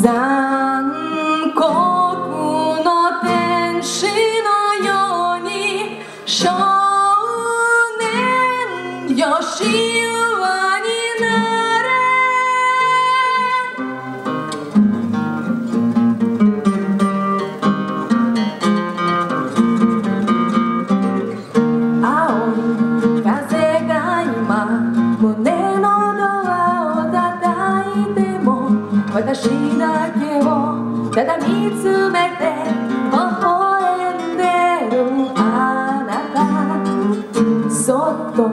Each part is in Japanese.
残私だけをただ見つめて微笑んでるあなた。そっと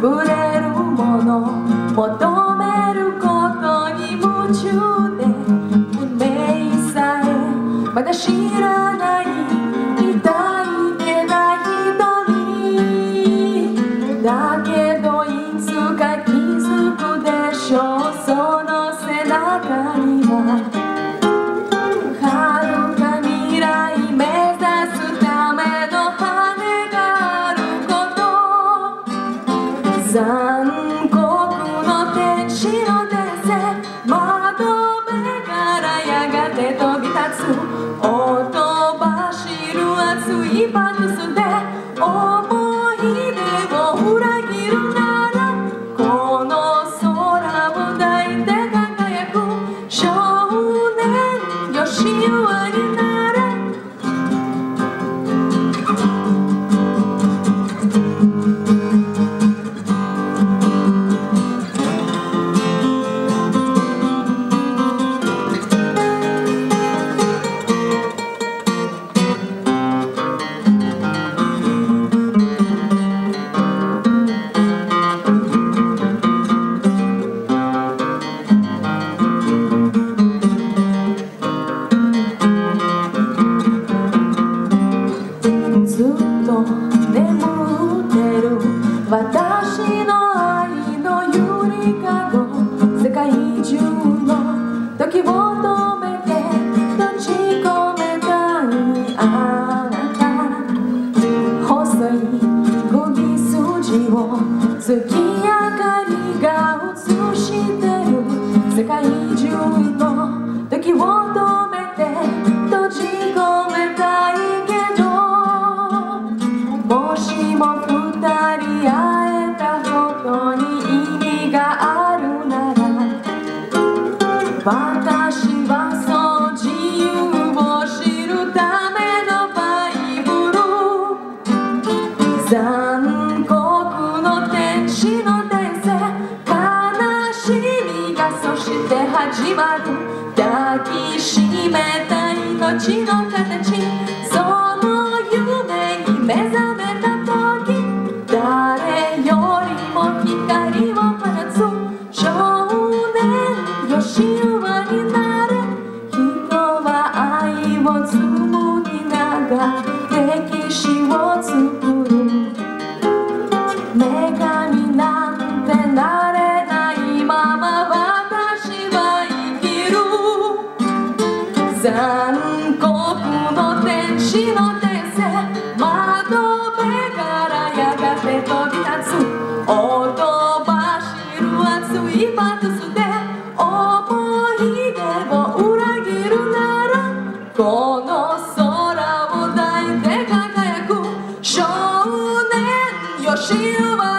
触れるもの求めることに夢中で運命さえまだ知らない熱いバックスでと眠ってる私の愛のゆりかご世界中の時を止めて閉じ込めたいあなた。細い釘筋を月明かりが映してる世界中のもしも二人会えたことに意味があるなら私はそう自由を知るためのバイブル残酷の天使の伝説悲しみがそして始まる抱きしめた命の形残酷の天使の手星窓辺からやがて飛び立つ音走る熱いパトスで思い出を裏切るならこの空を抱いて輝く少年よしは